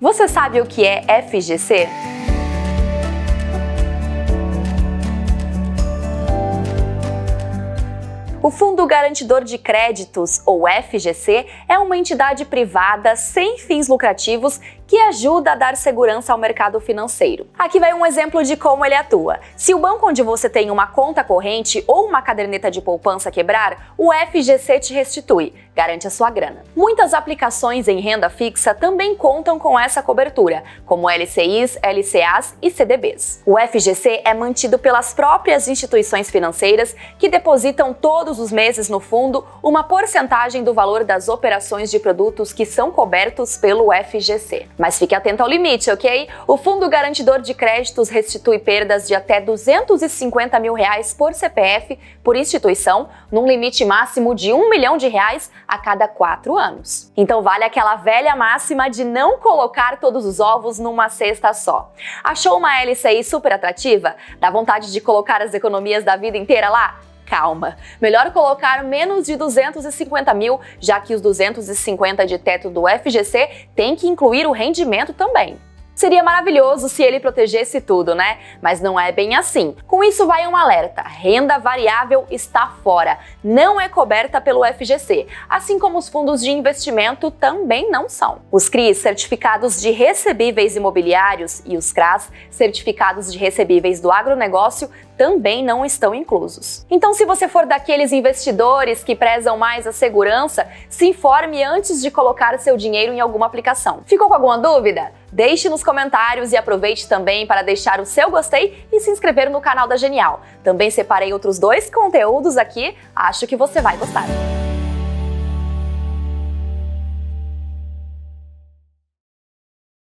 Você sabe o que é FGC? O Fundo Garantidor de Créditos, ou FGC, é uma entidade privada sem fins lucrativos que ajuda a dar segurança ao mercado financeiro. Aqui vai um exemplo de como ele atua. Se o banco onde você tem uma conta corrente ou uma caderneta de poupança quebrar, o FGC te restitui, garante a sua grana. Muitas aplicações em renda fixa também contam com essa cobertura, como LCIs, LCAs e CDBs. O FGC é mantido pelas próprias instituições financeiras que depositam todos os meses no fundo uma porcentagem do valor das operações de produtos que são cobertos pelo FGC. Mas fique atento ao limite, ok? O Fundo Garantidor de Créditos restitui perdas de até 250 mil reais por CPF por instituição, num limite máximo de um milhão de reais a cada quatro anos. Então vale aquela velha máxima de não colocar todos os ovos numa cesta só. Achou uma LCI super atrativa? Dá vontade de colocar as economias da vida inteira lá? Calma. Melhor colocar menos de 250 mil, já que os 250 de teto do FGC tem que incluir o rendimento também. Seria maravilhoso se ele protegesse tudo, né? Mas não é bem assim. Com isso vai um alerta: renda variável está fora, não é coberta pelo FGC, assim como os fundos de investimento também não são. Os CRIs, certificados de recebíveis imobiliários, e os CRAs, certificados de recebíveis do agronegócio, também não estão inclusos. Então, se você for daqueles investidores que prezam mais a segurança, se informe antes de colocar seu dinheiro em alguma aplicação. Ficou com alguma dúvida? Deixe nos comentários e aproveite também para deixar o seu gostei e se inscrever no canal da Genial. Também separei outros dois conteúdos aqui, acho que você vai gostar.